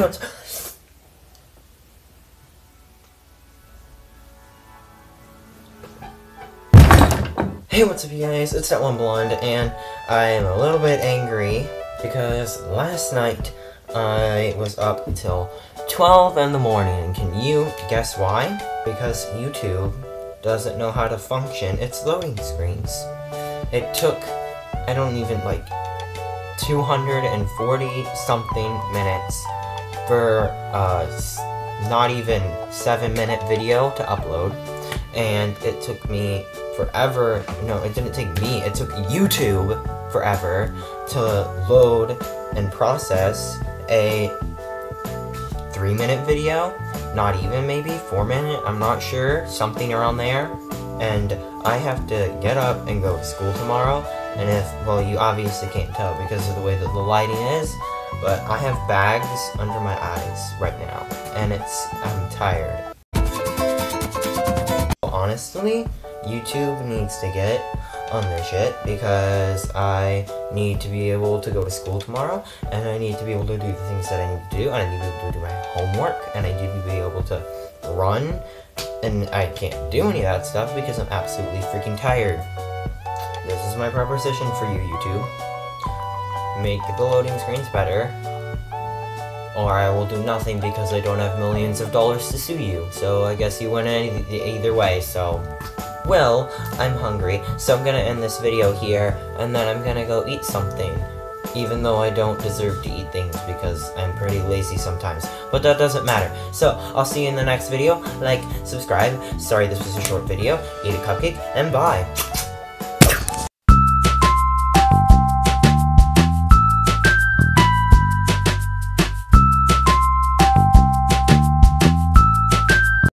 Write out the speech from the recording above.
what's... Hey, what's up you guys? It's that one blonde, and I am a little bit angry because last night I was up until 12 in the morning, and can you guess why? Because YouTube doesn't know how to function its loading screens. It took, I don't even, like, 240 something minutes for a uh, not even 7 minute video to upload, and it took me forever, no, it didn't take me, it took YouTube forever to load and process a three minute video, not even maybe, four minute, I'm not sure, something around there, and I have to get up and go to school tomorrow, and if, well, you obviously can't tell because of the way that the lighting is, but I have bags under my eyes right now, and it's, I'm tired. Honestly, YouTube needs to get on their shit because I need to be able to go to school tomorrow and I need to be able to do the things that I need to do and I need to be able to do my homework and I need to be able to run and I can't do any of that stuff because I'm absolutely freaking tired. This is my proposition for you, YouTube. Make the loading screens better or I will do nothing because I don't have millions of dollars to sue you. So I guess you win either way, so... Well, I'm hungry, so I'm gonna end this video here, and then I'm gonna go eat something. Even though I don't deserve to eat things, because I'm pretty lazy sometimes. But that doesn't matter. So, I'll see you in the next video. Like, subscribe. Sorry this was a short video. Eat a cupcake, and bye.